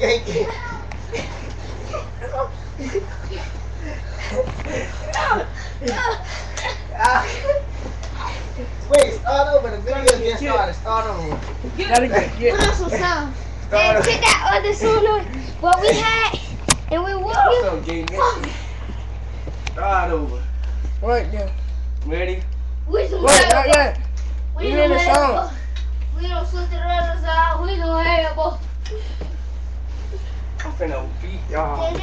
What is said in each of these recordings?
Can't get Wait, start over. The video just started. Start over. Gotta get, Put get. on some sound. Start Then over. other song. What we had, and we whoop you. So gay. Start over. Right there. Ready? We some Wait, not yet. We You hear the some song. We don't switch the other side. We don't have a. I'm finna beat y'all.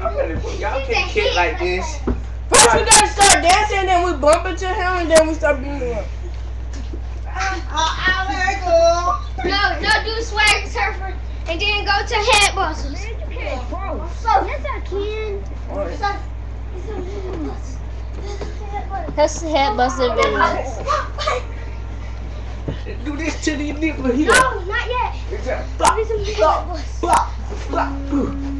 Head busters. I'm finna, y'all can't kick like this. First we gotta start dancing, then we bump into him, and then we start beating him up. Uh, uh, no, no, do swag surfer, and then go to head busters. So yes, I can. Alright. That's head buster oh, oh, oh, Do this to these niggas here. No, not yet. It's a Do some head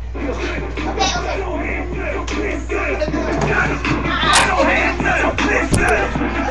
Okay, okay.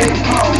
It,